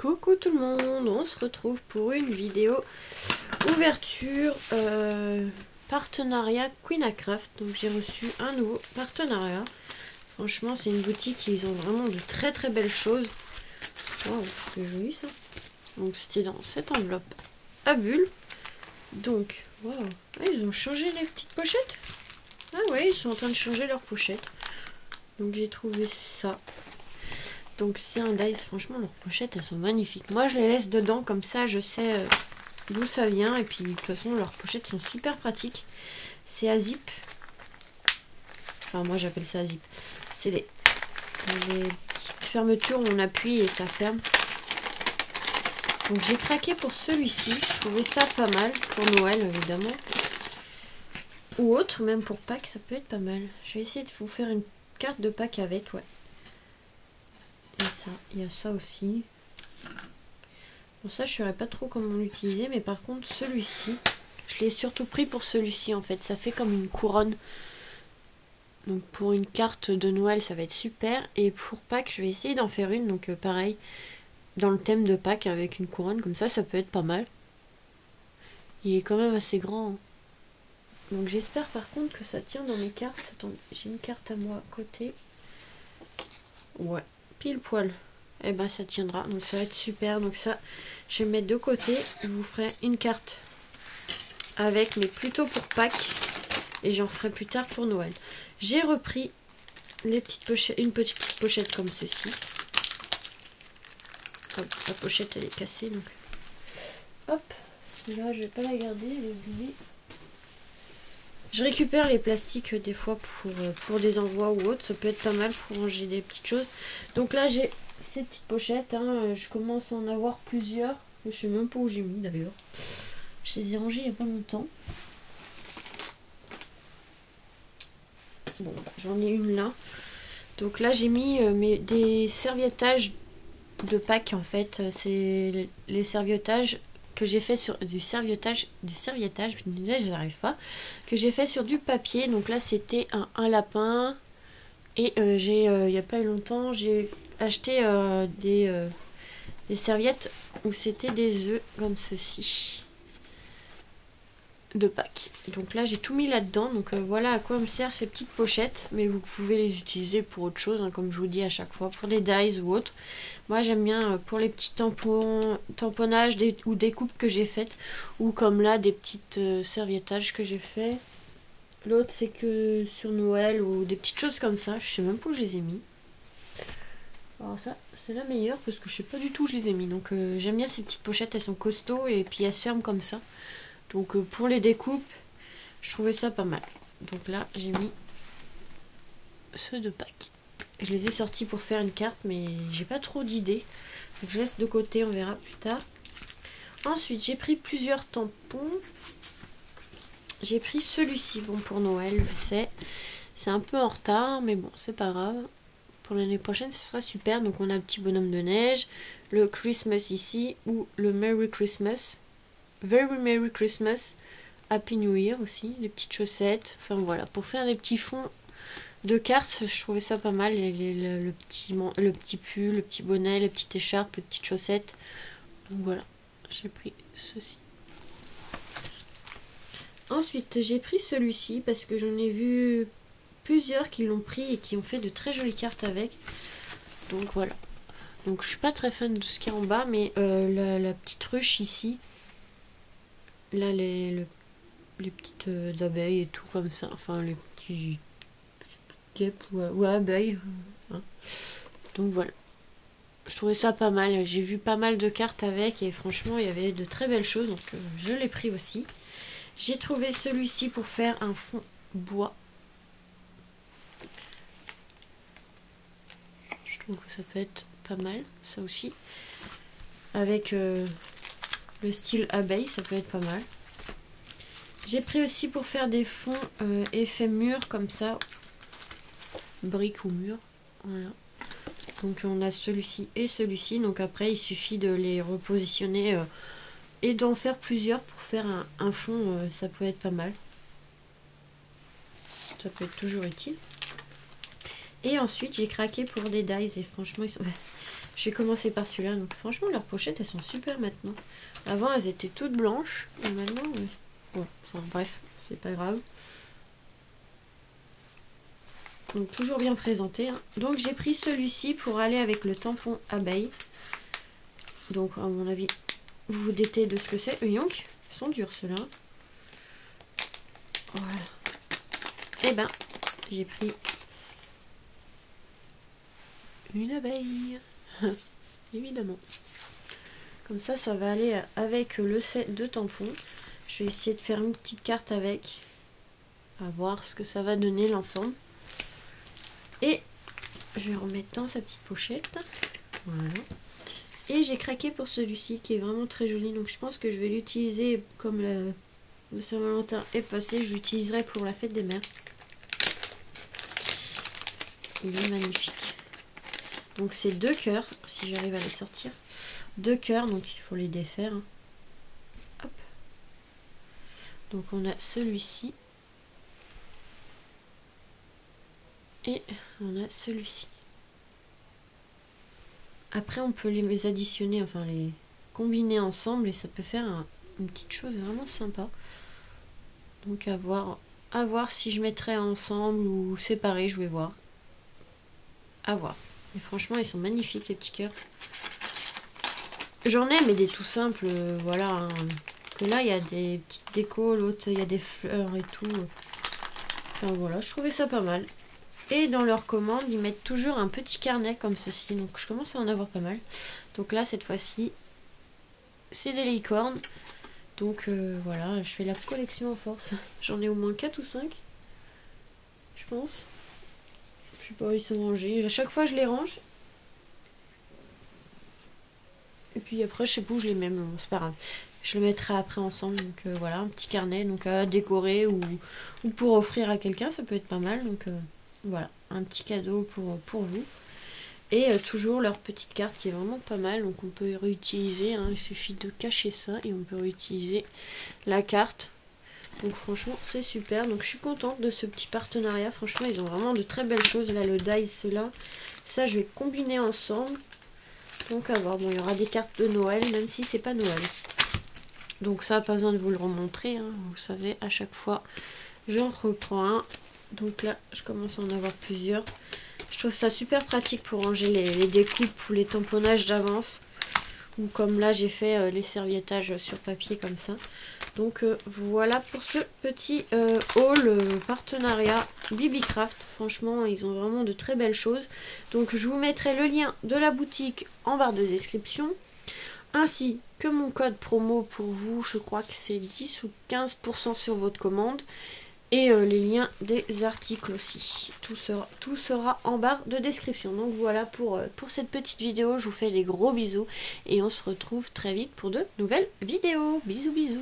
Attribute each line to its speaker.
Speaker 1: Coucou tout le monde, on se retrouve pour une vidéo ouverture euh, partenariat Queen Craft. Donc j'ai reçu un nouveau partenariat. Franchement c'est une boutique, ils ont vraiment de très très belles choses. Wow, c'est joli ça. Donc c'était dans cette enveloppe à bulles. Donc, wow, ah, ils ont changé les petites pochettes? Ah ouais, ils sont en train de changer leurs pochettes. Donc j'ai trouvé ça. Donc c'est un dice, franchement leurs pochettes elles sont magnifiques. Moi je les laisse dedans comme ça je sais euh, d'où ça vient. Et puis de toute façon leurs pochettes sont super pratiques. C'est à zip. Enfin moi j'appelle ça à. C'est les, les petites fermetures où on appuie et ça ferme. Donc j'ai craqué pour celui-ci. Je trouvais ça pas mal pour Noël évidemment. Ou autre, même pour Pâques, ça peut être pas mal. Je vais essayer de vous faire une carte de Pâques avec, ouais. Il y a ça aussi. Bon ça je ne saurais pas trop comment l'utiliser, mais par contre celui-ci, je l'ai surtout pris pour celui-ci en fait. Ça fait comme une couronne. Donc pour une carte de Noël ça va être super. Et pour Pâques je vais essayer d'en faire une. Donc euh, pareil, dans le thème de Pâques avec une couronne comme ça, ça peut être pas mal. Il est quand même assez grand. Hein. Donc j'espère par contre que ça tient dans mes cartes. J'ai une carte à moi à côté. Ouais, pile poil. Et eh ben ça tiendra, donc ça va être super. Donc ça, je vais mettre de côté. Je vous ferai une carte avec, mais plutôt pour Pâques. Et j'en ferai plus tard pour Noël. J'ai repris les petites pochettes, une petite pochette comme ceci. La pochette elle est cassée donc. Hop, là je vais pas la garder, elle est. Je récupère les plastiques euh, des fois pour, euh, pour des envois ou autre. Ça peut être pas mal pour ranger des petites choses. Donc là, j'ai ces petites pochettes. Hein. Euh, je commence à en avoir plusieurs. Je sais même pas où j'ai mis d'ailleurs. Je les ai rangées il n'y a pas longtemps. Bon, j'en ai une là. Donc là, j'ai mis des serviettages de Pâques en fait. C'est les serviettages j'ai fait sur du serviettage, du serviettage, je n'arrive pas, que j'ai fait sur du papier. Donc là, c'était un, lapin. Et euh, j'ai, euh, il n'y a pas longtemps, j'ai acheté euh, des serviettes où c'était des œufs comme ceci de Pâques. Donc là j'ai tout mis là-dedans. Donc voilà à quoi me servent ces petites pochettes. Mais vous pouvez les utiliser pour autre chose, hein, comme je vous dis à chaque fois, pour des dies ou autre. Moi j'aime bien euh, pour les petits tampons, tamponnages ou des coupes que j'ai faites. Ou comme là des petites euh, serviettages que j'ai fait. L'autre c'est que sur Noël ou des petites choses comme ça. Je sais même pas où je les ai mis. Alors ça c'est la meilleure parce que je sais pas du tout où je les ai mis. Donc euh, j'aime bien ces petites pochettes, elles sont costauds et puis elles se ferment comme ça. Donc pour les découpes, je trouvais ça pas mal. Donc là j'ai mis ceux de Pâques. Je les ai sortis pour faire une carte, mais j'ai pas trop d'idées. Donc je laisse de côté, on verra plus tard. Ensuite, j'ai pris plusieurs tampons. J'ai pris celui-ci, bon pour Noël, je sais. C'est un peu en retard, mais bon, c'est pas grave. Pour l'année prochaine, ce sera super. Donc on a le petit bonhomme de neige, le Christmas ici, ou le Merry Christmas. Very Merry Christmas. Happy New Year aussi, les petites chaussettes. Enfin voilà, pour faire des petits fonds de cartes, je trouvais ça pas mal. le, petit, le petit pull, le petit bonnet, les petites écharpes, les petites chaussettes. Donc voilà, j'ai pris ceci. Ensuite, j'ai pris celui-ci parce que j'en ai vu plusieurs qui l'ont pris et qui ont fait de très jolies cartes avec. Donc voilà. Donc je suis pas très fan de ce qu'il y a en bas, mais euh, la, petite ruche ici, là les, les petites euh, abeilles et tout comme ça, enfin les petits ou, abeille. Hein. Donc voilà. Je trouvais ça pas mal. J'ai vu pas mal de cartes avec et franchement il y avait de très belles choses. Donc euh, je l'ai pris aussi. J'ai trouvé celui-ci pour faire un fond bois. Je trouve que ça peut être pas mal, ça aussi. Avec euh, le style abeille, ça peut être pas mal. J'ai pris aussi pour faire des fonds euh, effet mur comme ça brique ou mur. Donc on a celui-ci et celui-ci. Donc après il suffit de les repositionner euh, et d'en faire plusieurs pour faire un, fond. Euh, ça peut être pas mal. Ça peut être toujours utile. Et ensuite j'ai craqué pour des dies et franchement ils sont... Je vais commencer par celui-là. Donc franchement, leurs pochettes, elles sont super maintenant. Avant, elles étaient toutes blanches. Et maintenant, bon, bref, c'est pas grave. Donc toujours bien présenté. Hein. Donc j'ai pris celui-ci pour aller avec le tampon abeille. Donc à mon avis, vous vous détez de ce que c'est. ils sont durs ceux-là. Voilà. Et eh ben, j'ai pris une abeille. Évidemment. Comme ça, ça va aller avec le set de tampons. Je vais essayer de faire une petite carte avec. À voir ce que ça va donner l'ensemble. Et je vais remettre dans sa petite pochette. Voilà. Et j'ai craqué pour celui-ci qui est vraiment très joli. Donc je pense que je vais l'utiliser comme le, Saint-Valentin est passé. Je l'utiliserai pour la fête des mères. Il est magnifique. Donc c'est deux cœurs, si j'arrive à les sortir. Deux cœurs, donc il faut les défaire. Hein. Donc on a celui-ci. Et on a celui-ci. Après, on peut les additionner, enfin les combiner ensemble et ça peut faire une petite chose vraiment sympa. Donc à voir, à voir si je mettrai ensemble ou séparés, je vais voir. À voir. Et franchement, ils sont magnifiques les petits cœurs. J'en ai, mais des tout simples, euh, voilà. Hein. Que là, il y a des petites décos, l'autre, il y a des fleurs et tout. Enfin voilà, je trouvais ça pas mal. Et dans leur commande, ils mettent toujours un petit carnet comme ceci. Donc je commence à en avoir pas mal. Donc là, cette fois-ci, c'est des licornes. Donc euh, voilà, je fais la collection en force. J'en ai au moins 4 ou 5. Je pense. Pas, ils sont rangés. À chaque fois, je les range. Et puis après, je sais pas où je les mets, c'est pas grave. Je le mettrai après ensemble. Donc euh, voilà, un petit carnet donc à décorer ou, pour offrir à quelqu'un, ça peut être pas mal. Donc... Euh, voilà, un petit cadeau pour, pour vous. Et euh, toujours leur petite carte qui est vraiment pas mal. Donc on peut réutiliser. Hein. il suffit de cacher ça et on peut réutiliser la carte. Donc franchement c'est super. Donc je suis contente de ce petit partenariat. Franchement ils ont vraiment de très belles choses. Là le dice là. Ça je vais combiner ensemble. Donc à voir. Bon il y aura des cartes de Noël même si c'est pas Noël. Donc ça pas besoin de vous le remontrer. Hein. Vous savez à chaque fois j'en reprends un. Donc là, je commence à en avoir plusieurs. Je trouve ça super pratique pour ranger les, découpes ou les tamponnages d'avance. Ou comme là, j'ai fait euh, les serviettages sur papier comme ça. Donc euh, voilà pour ce petit euh, haul partenariat Bibicraft. Franchement, ils ont vraiment de très belles choses. Donc je vous mettrai le lien de la boutique en barre de description. Ainsi que mon code promo pour vous. Je crois que c'est 10 ou 15% sur votre commande et euh, les liens des articles aussi. Tout sera, tout sera en barre de description. Donc voilà pour, euh, pour cette petite vidéo. Je vous fais des gros bisous et on se retrouve très vite pour de nouvelles vidéos. Bisous bisous